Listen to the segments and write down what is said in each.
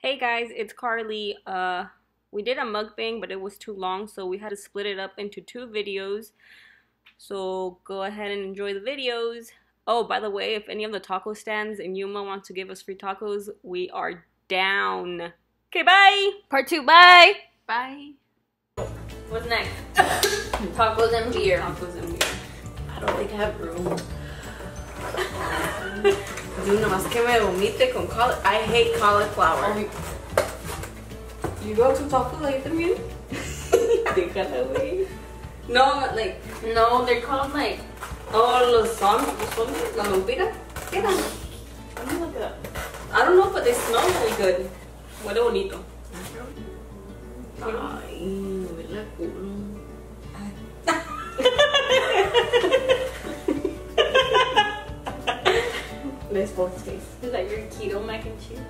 Hey guys, it's Carly. Uh, we did a mukbang, but it was too long, so we had to split it up into two videos. So go ahead and enjoy the videos. Oh, by the way, if any of the taco stands in Yuma want to give us free tacos, we are down. Okay, bye. Part two, bye. Bye. What's next? Tacos and beer. Tacos and beer. I don't think I have room. Nomás que me vomite con cauliflower. I hate cauliflower. You go to tacos ahí también? Déjala, güey. No, like, No, they're called like. oh, los zombies, los zombies, la vampira. ¿Qué eran? Let me look it up. I don't know, but they smell really good. Huele bonito. Ay, Let's both taste. Is that your keto mac and cheese?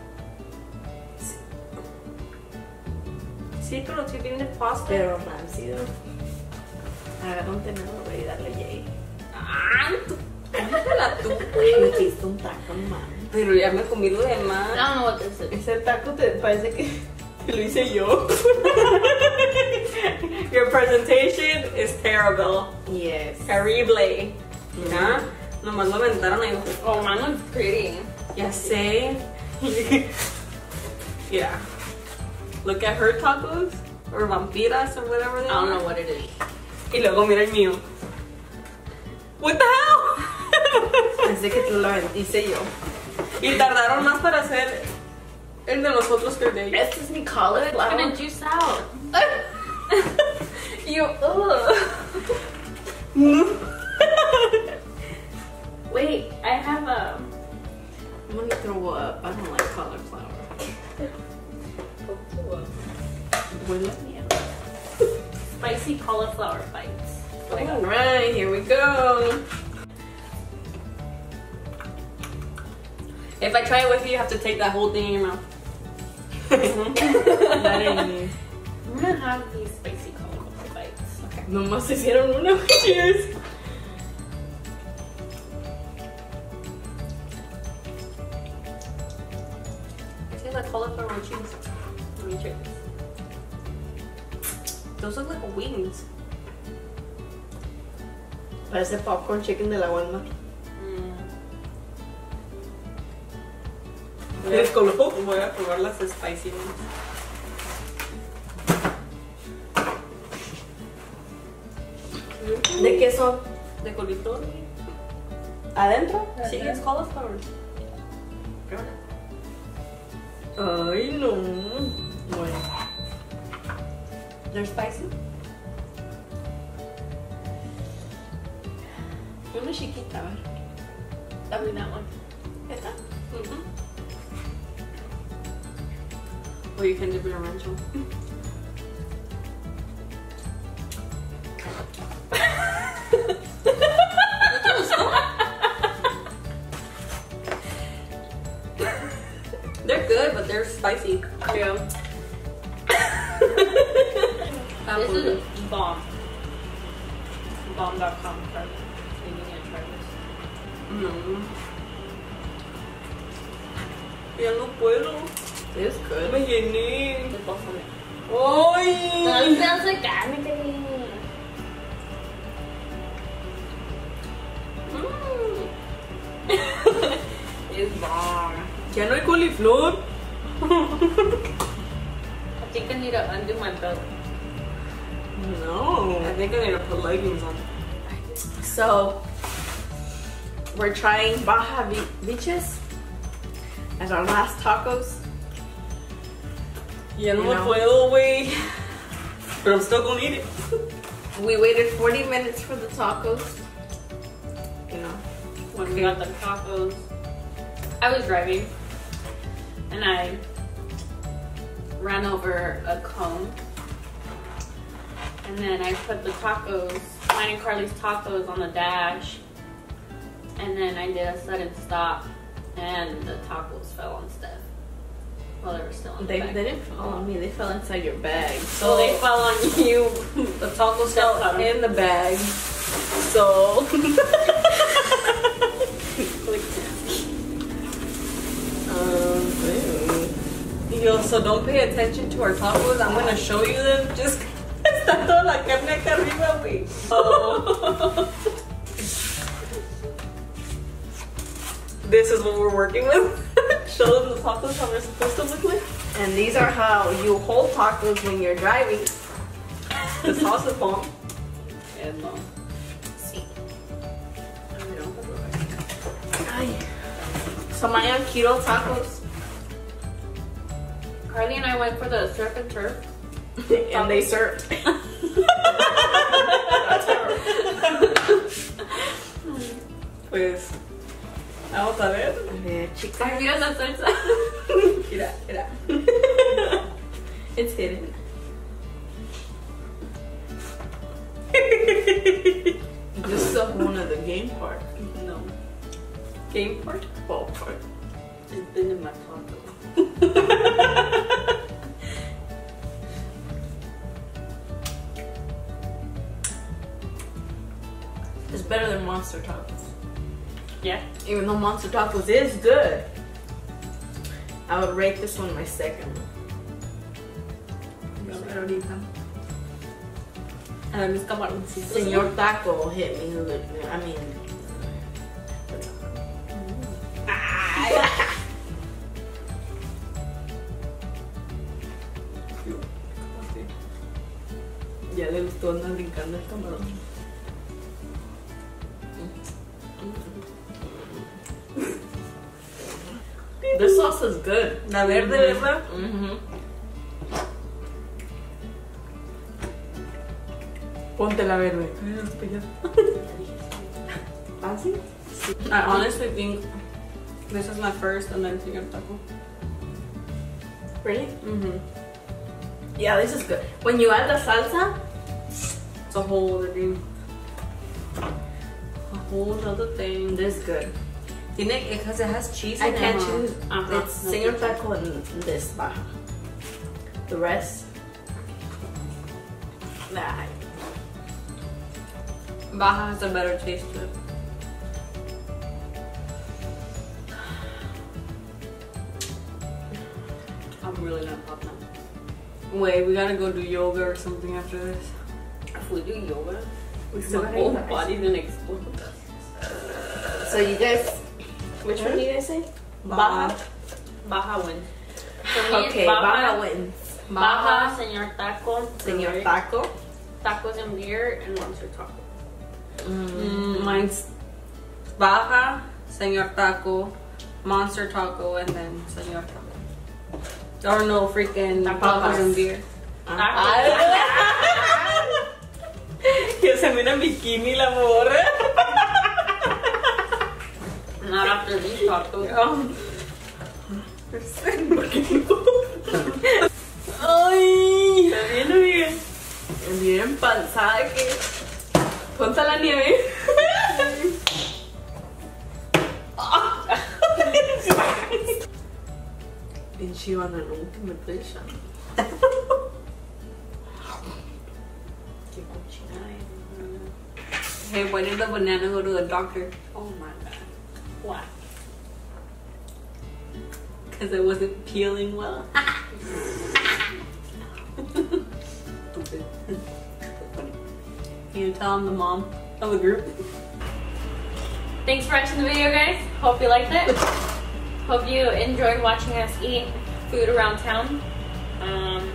Sí, pero si tiene pasta. Pero rancido. Agarra un tenedor güey, y darle Jay. Ah, tú, cómetela tú, Me güey. hiciste un taco, man. Pero ya me comí lo I demás. don't know what this is. Ese taco te parece que que lo hice yo. Your presentation is terrible. Yes. Terrible. Mira, nomás lo aventaron ahí. Oh, mine looks pretty. Ya sé. yeah. Look at her tacos. Or vampiras or whatever they I don't know what it is. Y luego mira el mío. What the hell? Pensé que te lo hice yo. y tardaron más para hacer el de nosotros que el de ellos. Este es mi cauliflower. I'm gonna juice out. You, ugh. What I got. Alright, here we go. If I try it with you, you have to take that whole thing in your mouth. That ain't me. I'm gonna have these spicy cauliflower bites. Okay. Nomás hicieron una. Cheers. It tastes like cauliflower cheese. Let me check this. Those look like wings. Parece popcorn chicken de la Walmart. Voy a, voy a probar las spicy ones. ¿De qué son? ¿De coliflor? ¿Adentro? Sí, es cauliflower. Ay, no. Bueno. They're spicy? Una chiquita, a ver. Dame that one. ¿Esta? Mm-hmm. Or you can dip in a rancho. They're good, but they're spicy. Yeah. This is bomb. Bomb.com. Carly. You need to try this. No. Ya no puedo. It's good. Me llené. The buffalo. ¡Ay! No, pedazo de carne, Carly. Mm. It's bomb. Ya no hay coliflor. I think I need to undo my belt. No. I think I need to put leggings on. So, we're trying Baja Beaches as our last tacos. Ya no me puedo, güey. But I'm still gonna eat it. We waited 40 minutes for the tacos. You know. when we got the tacos. I was driving and I ran over a cone. And then I put the tacos, mine and Carly's tacos on the dash. And then I did a sudden stop and the tacos fell on Steph. While they were still in the They, bag. they didn't fall on me, they fell inside your bag. So they fell on you. The tacos fell in the bag. So. um, ew. Yo, so don't pay attention to our tacos. I'm gonna show you them. Just está toda la carne acá arriba, güey. This is what we're working with. show them the tacos how they're supposed to look like. And these are how you hold tacos when you're driving. The sauce is bomb. And, um, Ay. So my am keto tacos. Carly and I went for the surf and turf. and they serve. Pues, vamos a ver. A ver, Ay, mira la salsa. Mira, mira. It's hidden. This is a whole nother game part. No. Game part? Ball part. It's been in my taco. It's better than Monster Tacos. Yeah. Even though Monster Tacos is good, I would rate this one my second. ahorita. A ver mis camaroncitos. Señor Taco hit me good. I mean, Ya le gustó andar brincando el camarón. Sauce is good. La verde, ¿verdad? Mm-hmm. Ponte la verde. ¿Ah, sí? I honestly think this is my first and then señor taco. Really? Mm-hmm. Yeah, this is good. When you add the salsa, It's a whole other thing. A whole other thing. this is good. Tiene, because it has cheese I in it, can't huh? choose. Uh-huh. It's Señor Taco and this baja. The rest, nah. Baja has a better taste to it. I'm really gonna pop now. Wait, we gotta go do yoga or something after this. If we do yoga, We still my gotta whole eat rice. body's gonna explode. So you guys, which one do you guys say? Baja. Baja wins. For me, it's Okay, Baja wins. Baja, Señor Taco, Señor Taco. Tacos and beer, and Monster Taco. Mm, mine's Baja, Señor Taco, Monster Taco, and then Señor Taco. Or no, freaking Tacos. tacos and beer. Que se mira en bikini la morra. Not after these tacos. Um, ¿Por qué? Ay, está bien, amiga. Bien panzada que. Ponte la nieve. And she on an ultimate vision. Hey, why did the banana go to the doctor? Oh my god. What? Because I wasn't peeling well. Stupid. Can you tell I'm the mom of the group? Thanks for watching the video, guys. Hope you liked it. Hope you enjoyed watching us eat food around town. Um,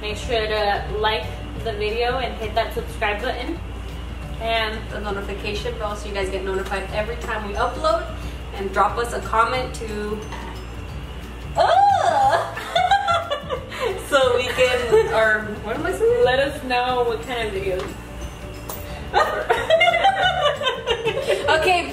make sure to like the video and hit that subscribe button and the notification bell so you guys get notified every time we upload and drop us a comment to oh! so we can or what am I saying? Let us know what kind of videos. okay,